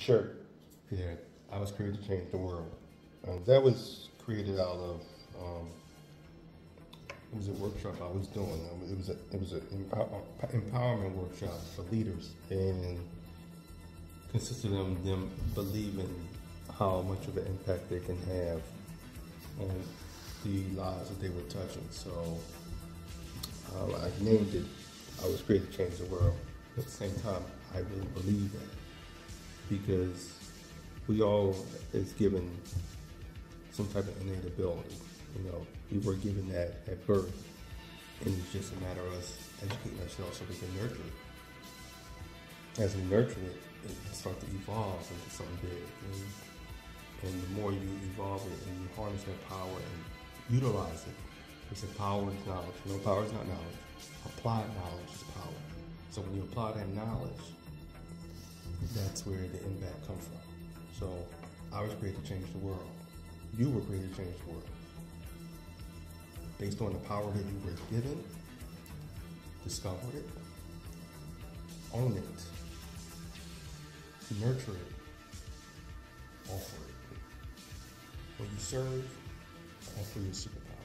shirt that I was created to change the world. Um, that was created out of um, it was a workshop I was doing. Um, It was a it was an empower, empowerment workshop for leaders, and consisted of them believing how much of an impact they can have on the lives that they were touching. So uh, I named it. I was created to change the world. At the same time, I really believe that because we all is given some type of innate ability. You know, we were given that at birth, and it's just a matter of us educating ourselves so we can nurture it. As we nurture it, it starts to evolve into something big. And, and the more you evolve it and you harness that power and utilize it, it's a power is knowledge. No power is not knowledge. Applied knowledge is power. So when you apply that knowledge, that's where the impact comes from. So I was created to change the world. You were created to change the world. Based on the power that you were given, discover it, own it, nurture it, offer it. When you serve, offer your superpower.